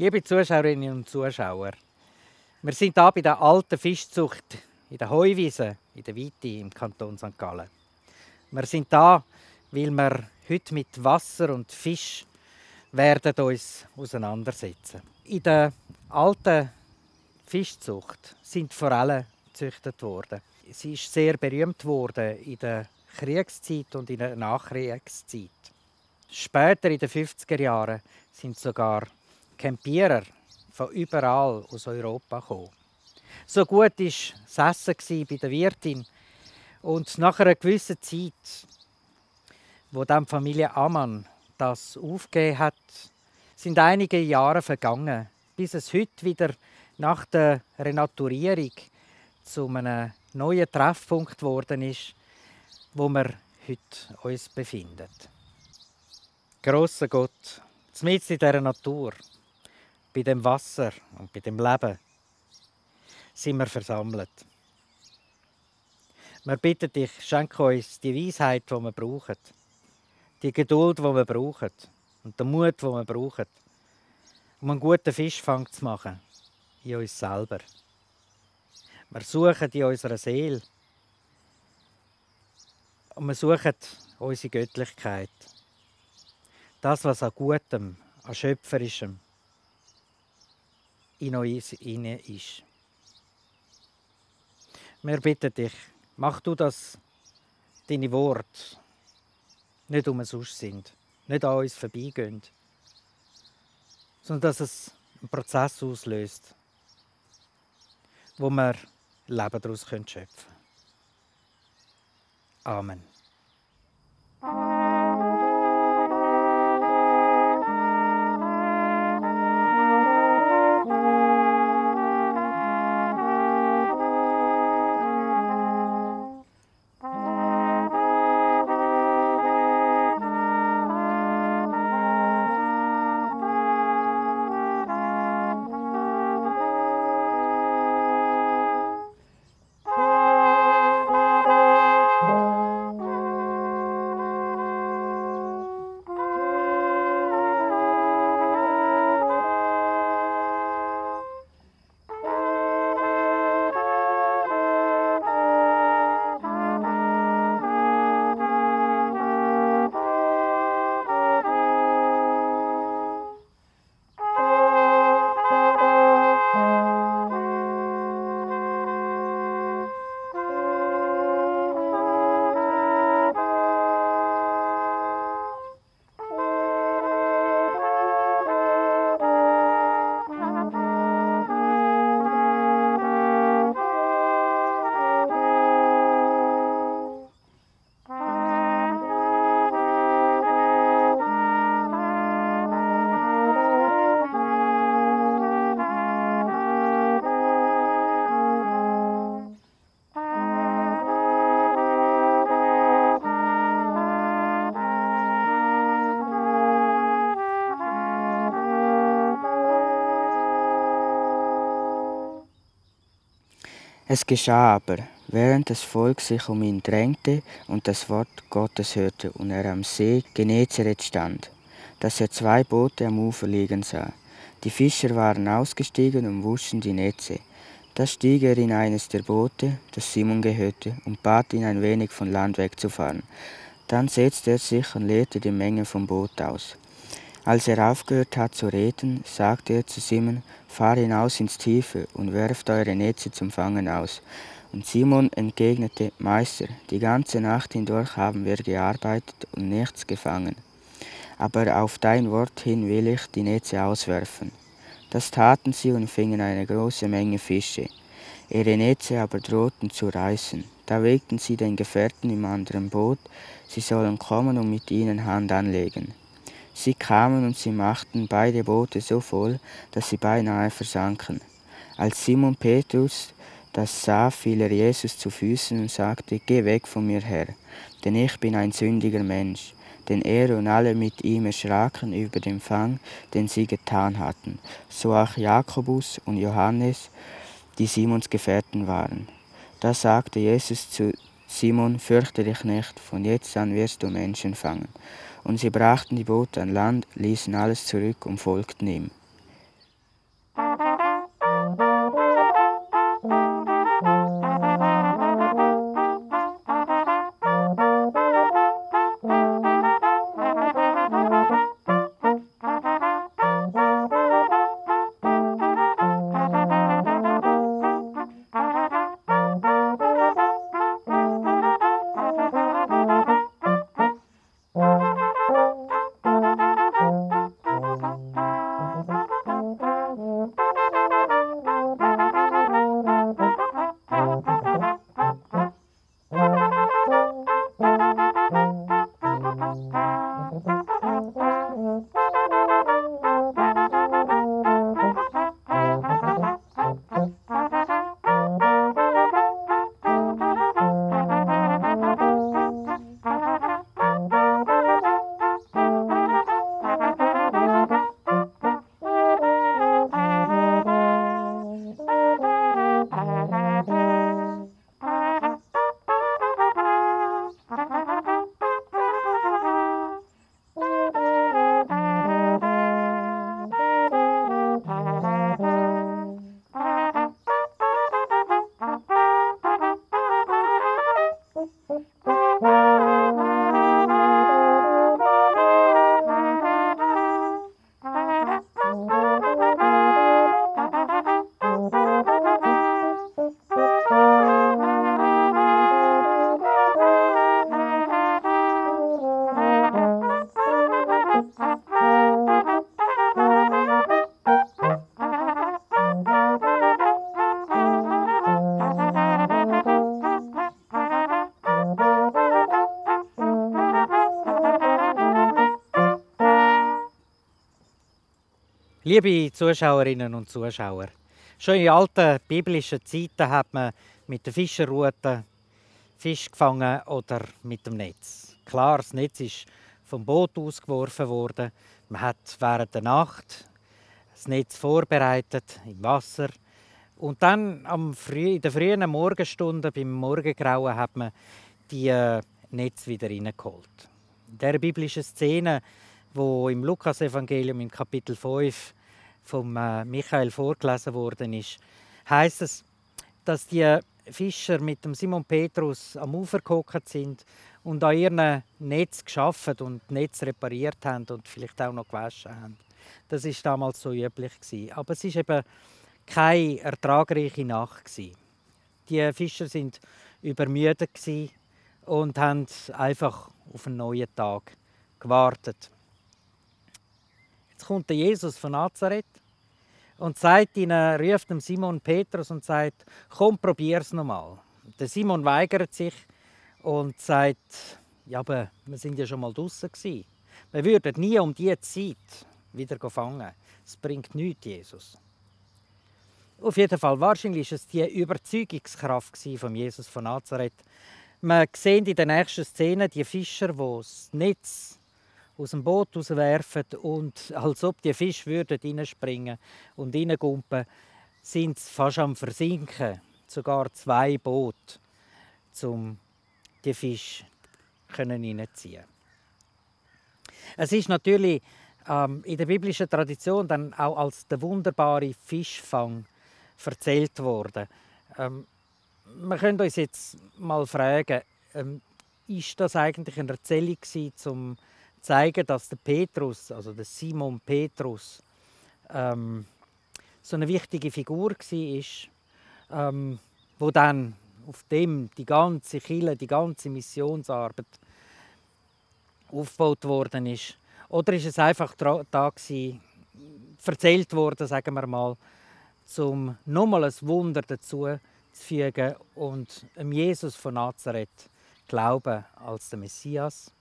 Liebe Zuschauerinnen und Zuschauer, wir sind hier bei der alten Fischzucht in der Heuwiese in der Weite im Kanton St. Gallen. Wir sind da, weil wir heute mit Wasser und Fisch werden uns auseinandersetzen. In der alten Fischzucht sind Forellen gezüchtet worden. Sie ist sehr berühmt worden in der Kriegszeit und in der Nachkriegszeit. Später in den 50er Jahren sind sogar Campierer von überall aus Europa gekommen. So gut war das Essen bei der Wirtin. Und nach einer gewissen Zeit, wo dann die Familie Amann das aufgegeben hat, sind einige Jahre vergangen, bis es heute wieder nach der Renaturierung zu einem neuen Treffpunkt geworden ist, wo wir heute uns befinden. Grosser Gott, mitten in dieser Natur, bei dem Wasser und bei dem Leben, sind wir versammelt. Wir bitten dich, schenke uns die Weisheit, die wir brauchen, die Geduld, die wir brauchen und den Mut, den wir brauchen, um einen guten Fischfang zu machen in uns selber. Wir suchen in unserer Seele und wir suchen unsere Göttlichkeit. Das, was an Gutem, an Schöpferischem in uns inne ist. Wir bitten dich, mach du, dass deine Worte nicht umsonst sind, nicht an uns vorbeigehen, sondern dass es einen Prozess auslöst, wo wir Leben daraus schöpfen können. Amen. Es geschah aber, während das Volk sich um ihn drängte und das Wort Gottes hörte und er am See Genezareth stand, dass er zwei Boote am Ufer liegen sah. Die Fischer waren ausgestiegen und wuschen die Netze. Da stieg er in eines der Boote, das Simon gehörte, und bat ihn ein wenig von Land wegzufahren. Dann setzte er sich und leerte die Menge vom Boot aus. Als er aufgehört hat zu reden, sagte er zu Simon, fahr hinaus ins Tiefe und werft eure Netze zum Fangen aus. Und Simon entgegnete, Meister, die ganze Nacht hindurch haben wir gearbeitet und nichts gefangen. Aber auf dein Wort hin will ich die Netze auswerfen. Das taten sie und fingen eine große Menge Fische. Ihre Netze aber drohten zu reißen. Da wegten sie den Gefährten im anderen Boot, sie sollen kommen und mit ihnen Hand anlegen. Sie kamen und sie machten beide Boote so voll, dass sie beinahe versanken. Als Simon Petrus das sah, fiel er Jesus zu Füßen und sagte, Geh weg von mir, Herr, denn ich bin ein sündiger Mensch. Denn er und alle mit ihm erschraken über den Fang, den sie getan hatten, so auch Jakobus und Johannes, die Simons Gefährten waren. Da sagte Jesus zu Simon, fürchte dich nicht, von jetzt an wirst du Menschen fangen. Und sie brachten die Boote an Land, ließen alles zurück und folgten ihm. Liebe Zuschauerinnen und Zuschauer, schon in alten biblischen Zeiten hat man mit der Fischerrute Fisch gefangen oder mit dem Netz. Klar, das Netz ist vom Boot ausgeworfen worden. Man hat während der Nacht das Netz vorbereitet im Wasser und dann am in den frühen Morgenstunden beim Morgengrauen hat man die äh, Netz wieder reingeholt. In der biblischen Szene, wo im Lukas-Evangelium im Kapitel 5 vom äh, Michael vorgelesen worden ist, heißt es, dass die Fischer mit dem Simon Petrus am Ufer gehockt sind und an ihren Netz geschaffen und Netz repariert haben und vielleicht auch noch gewaschen haben. Das ist damals so üblich gewesen. Aber es ist eben keine ertragreiche Nacht gewesen. Die Fischer sind übermüdet und haben einfach auf einen neuen Tag gewartet. Jetzt kommt der Jesus von Nazareth und sagt ihnen, ruft dem Simon Petrus und sagt, komm, probier's nochmal. Der Simon weigert sich und sagt, ja, aber wir sind ja schon mal draußen gewesen. Wir würden nie um diese Zeit wieder fangen. Es bringt nichts, Jesus. Auf jeden Fall, wahrscheinlich war es die Überzeugungskraft von Jesus von Nazareth. Man sieht in der nächsten Szene die Fischer, die das Netz aus dem Boot rauswerfen und als ob die Fische würden reinspringen und reingumpen, sind sie fast am Versinken. Sogar zwei Boote, um die Fische reinzuziehen. Es ist natürlich ähm, in der biblischen Tradition dann auch als der wunderbare Fischfang erzählt worden. Ähm, wir können uns jetzt mal fragen, ähm, ist das eigentlich eine Erzählung um zeigen, dass der Petrus, also der Simon Petrus, ähm, so eine wichtige Figur war, ähm, wo dann auf dem die ganze Kille, die ganze Missionsarbeit aufgebaut worden ist. Oder ist es einfach da gewesen, erzählt worden, sagen wir mal, um nochmal ein Wunder dazu zu fügen und Jesus von Nazareth glauben als der Messias?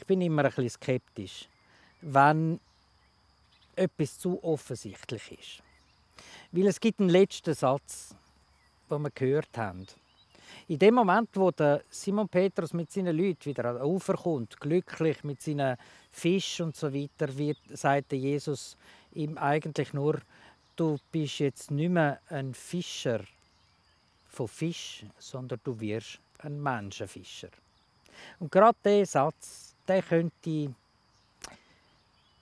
Ich bin immer ein bisschen skeptisch, wenn etwas zu offensichtlich ist. Weil es gibt einen letzten Satz, den wir gehört haben. In dem Moment, wo der Simon Petrus mit seinen Leuten wieder an Ufer kommt, glücklich mit seinen Fischen und so weiter, wird, sagt Jesus ihm eigentlich nur, du bist jetzt nicht mehr ein Fischer von Fisch, sondern du wirst ein Menschenfischer. Und gerade dieser Satz der könnte,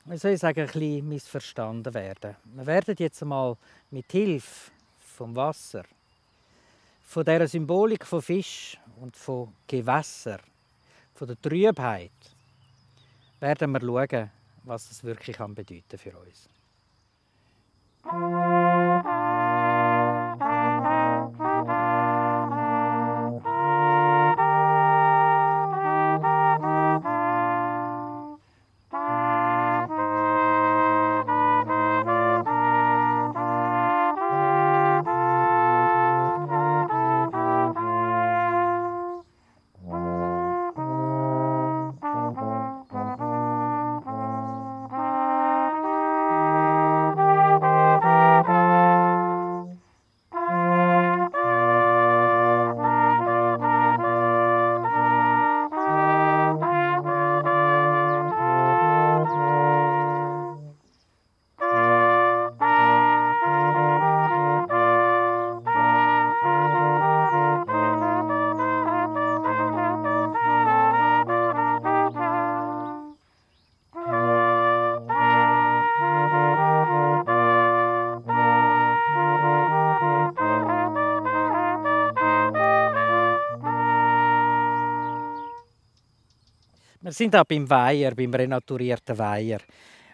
wie soll ich sagen, ein bisschen missverstanden werden. Wir werden jetzt einmal mit Hilfe vom Wasser, von der Symbolik von Fisch und von Gewässer, von der Trübheit, werden wir schauen, was das wirklich bedeuten für uns. Sind hier beim Weiher, beim renaturierten Weiher.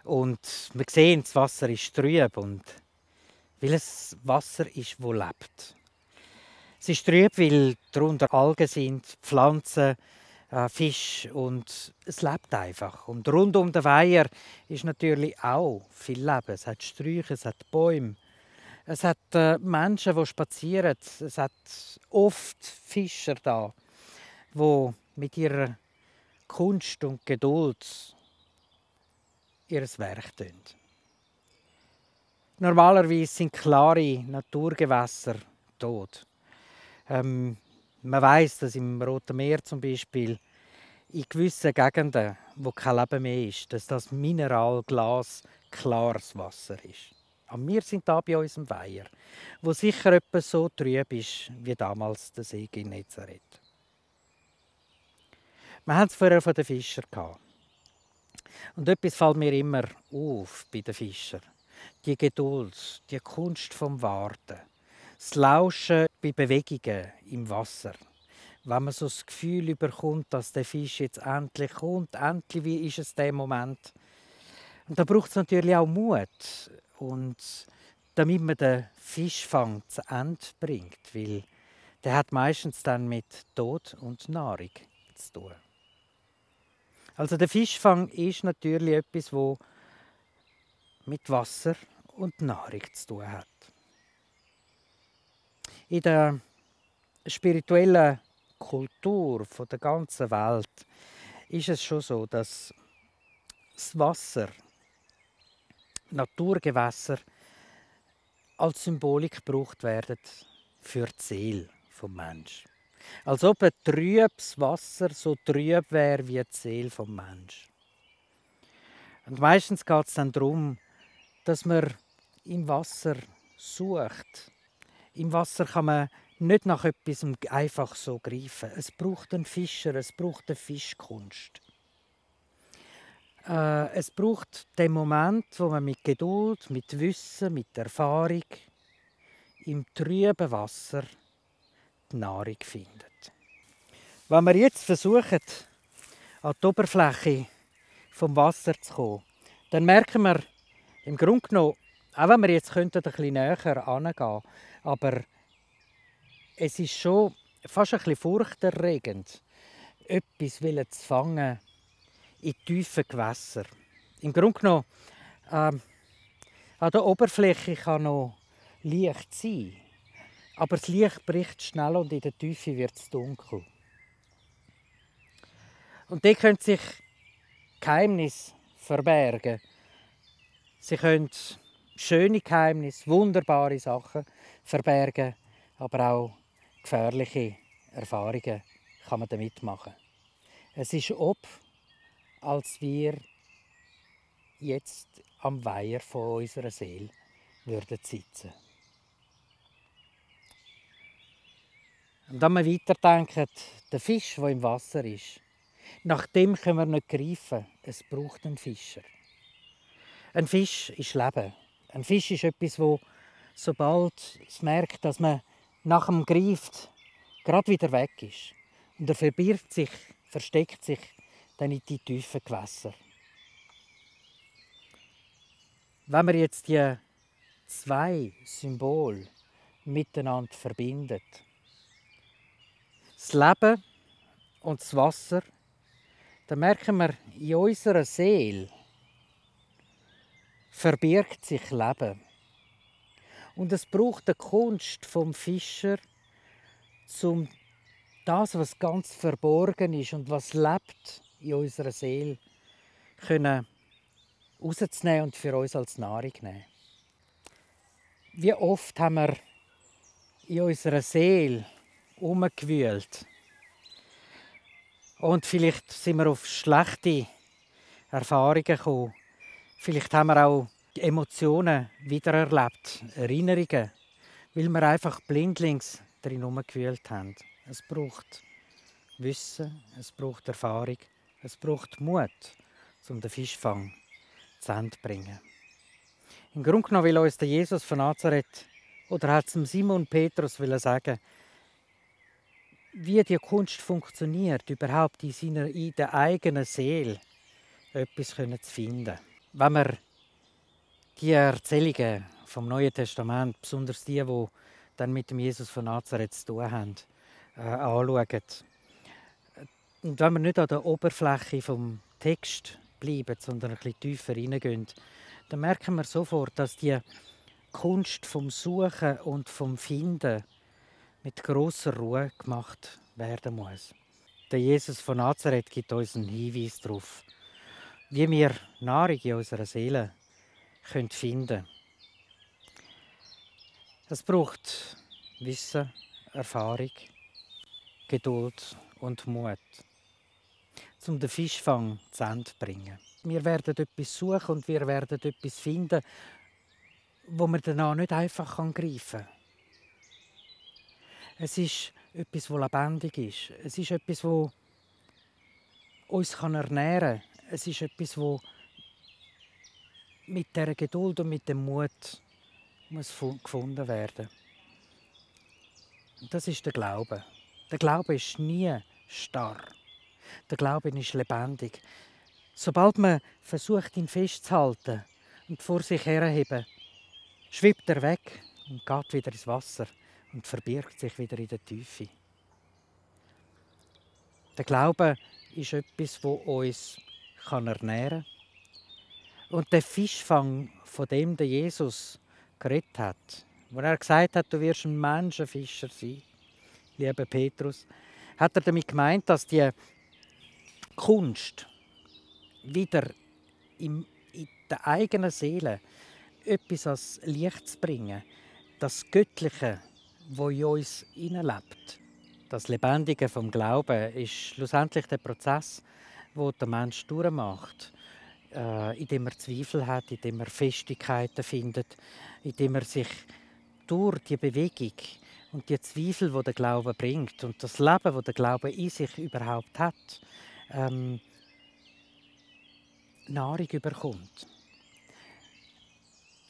Und wir sehen, das Wasser ist trüb. Und weil es Wasser ist, das lebt. Es ist trüb, weil darunter Algen sind, Pflanzen, äh, Fisch und es lebt einfach. Und rund um den Weiher ist natürlich auch viel Leben. Es hat Sträucher, es hat Bäume. Es hat äh, Menschen, die spazieren. Es hat oft Fischer da, die mit ihrer Kunst und Geduld ihr Werk tun. Normalerweise sind klare Naturgewässer tot. Ähm, man weiß, dass im Roten Meer zum Beispiel in gewissen Gegenden, wo kein Leben mehr ist, dass das Mineralglas klares Wasser ist. Aber wir sind da bei unserem Weiher, wo sicher etwas so trüb ist wie damals der See Genezareth. Wir haben es vorher von den Fischern gehabt. Und etwas fällt mir immer auf bei den Fischern. Die Geduld, die Kunst vom Warten, das Lauschen bei Bewegungen im Wasser. Wenn man so das Gefühl überkommt, dass der Fisch jetzt endlich kommt, endlich, wie ist es der Moment? Und da braucht es natürlich auch Mut und damit man den Fischfang zu Ende bringt, weil der hat meistens dann mit Tod und Nahrung zu tun. Also der Fischfang ist natürlich etwas, wo mit Wasser und Nahrung zu tun hat. In der spirituellen Kultur der ganzen Welt ist es schon so, dass das Wasser, Naturgewässer, als Symbolik gebraucht werden für die Seele des Menschen. Als ob ein trübes Wasser so trüb wäre wie die Seele des Menschen. Und meistens geht es dann darum, dass man im Wasser sucht. Im Wasser kann man nicht nach etwas einfach so greifen. Es braucht einen Fischer, es braucht eine Fischkunst. Äh, es braucht den Moment, wo man mit Geduld, mit Wissen, mit Erfahrung im trüben Wasser Nahrung findet. Wenn wir jetzt versuchen, an die Oberfläche vom Wasser zu kommen, dann merken wir im Grunde genommen, auch wenn wir jetzt ein bisschen näher herangehen, aber es ist schon fast ein bisschen furchterregend, etwas zu fangen in tiefen Gewässern. Im Grunde genommen, äh, an der Oberfläche kann noch Licht sein, aber das Licht bricht schnell und in der Tiefe wird es dunkel. Und dort können sich Geheimnisse verbergen. Sie können schöne Geheimnisse, wunderbare Sachen verbergen, aber auch gefährliche Erfahrungen kann man damit machen. Es ist ob, als wir jetzt am Weiher von unserer Seele würden sitzen. Und wenn wir weiterdenken, der Fisch, der im Wasser ist, nach dem können wir nicht greifen. Es braucht einen Fischer. Ein Fisch ist Leben. Ein Fisch ist etwas, wo sobald es merkt, dass man nach dem greift, gerade wieder weg ist. Und er verbirgt sich, versteckt sich dann in die tiefen Gewässer. Wenn man jetzt die zwei Symbole miteinander verbindet, das Leben und das Wasser, dann merken wir, in unserer Seele verbirgt sich Leben. Und es braucht die Kunst vom Fischer, um das, was ganz verborgen ist und was lebt in unserer Seele, können rauszunehmen und für uns als Nahrung nehmen. Wie oft haben wir in unserer Seele umgewühlt. Und vielleicht sind wir auf schlechte Erfahrungen gekommen. Vielleicht haben wir auch Emotionen wiedererlebt, Erinnerungen, weil wir einfach blindlings drin herumgewühlt haben. Es braucht Wissen, es braucht Erfahrung, es braucht Mut, um den Fischfang zu Ende zu bringen. Im Grunde genommen will uns der Jesus von Nazareth oder hat es Simon Petrus sagen, wie die Kunst funktioniert, überhaupt in, seiner, in der eigenen Seele etwas zu finden. Wenn wir die Erzählungen vom Neuen Testament, besonders die, die dann mit dem Jesus von Nazareth zu tun haben, äh, anschauen. Und wenn wir nicht an der Oberfläche vom Text bleiben, sondern ein bisschen tiefer reingehen, dann merken wir sofort, dass die Kunst vom Suchen und vom Finden mit großer Ruhe gemacht werden muss. Der Jesus von Nazareth gibt uns einen Hinweis darauf, wie wir Nahrung in unserer Seele finden können. Es braucht Wissen, Erfahrung, Geduld und Mut, um den Fischfang zu Ende zu bringen. Wir werden etwas suchen und wir werden etwas finden, wo man danach nicht einfach greifen kann. Es ist etwas, das lebendig ist. Es ist etwas, das uns ernähren kann. Es ist etwas, das mit der Geduld und mit dem Mut muss gefunden werden. Und das ist der Glaube. Der Glaube ist nie starr. Der Glaube ist lebendig. Sobald man versucht, ihn festzuhalten und vor sich herheben, schwebt er weg und geht wieder ins Wasser und verbirgt sich wieder in der Tiefe. Der Glaube ist etwas, das uns ernähren kann. Und der Fischfang, von dem der Jesus geredet hat, wo er gesagt hat, du wirst ein Menschenfischer sein, lieber Petrus, hat er damit gemeint, dass die Kunst wieder in der eigenen Seele etwas als Licht zu bringen, das Göttliche, wo in uns lebt. Das Lebendige vom Glauben ist schlussendlich der Prozess, wo der Mensch durchmacht, äh, indem er Zweifel hat, indem er Festigkeiten findet, indem er sich durch die Bewegung und die Zweifel, wo der Glaube bringt und das Leben, wo der Glaube in sich überhaupt hat, ähm, Nahrung überkommt.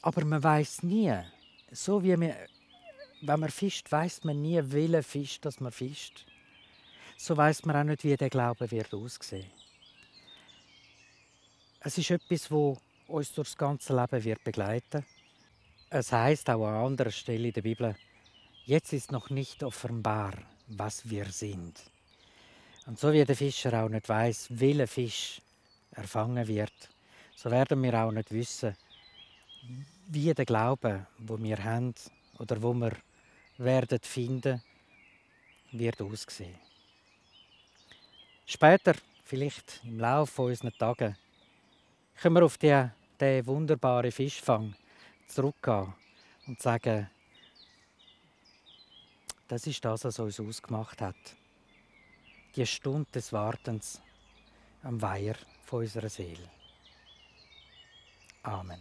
Aber man weiß nie, so wie man, wenn man fischt, weiß man nie, welchen Fisch das man fischt. So weiß man auch nicht, wie der Glaube wird aussehen. Es ist etwas, wo uns durch das ganze Leben wird begleiten. Es heißt auch an anderer Stelle in der Bibel: Jetzt ist noch nicht offenbar, was wir sind. Und so wie der Fischer auch nicht weiß, welcher Fisch er fangen wird, so werden wir auch nicht wissen, wie der Glaube, wo wir haben oder wo wir werden finden, wird aussehen. Später, vielleicht im Laufe unserer Tage, können wir auf diesen wunderbaren Fischfang zurückgehen und sagen, das ist das, was uns ausgemacht hat. Die Stunde des Wartens am Weiher unserer Seele. Amen.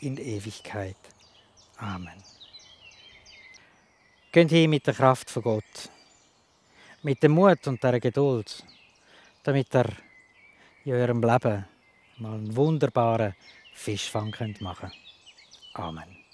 in Ewigkeit. Amen. Geht hin mit der Kraft von Gott, mit dem Mut und der Geduld, damit ihr in eurem Leben mal einen wunderbaren Fischfang machen könnt. Amen.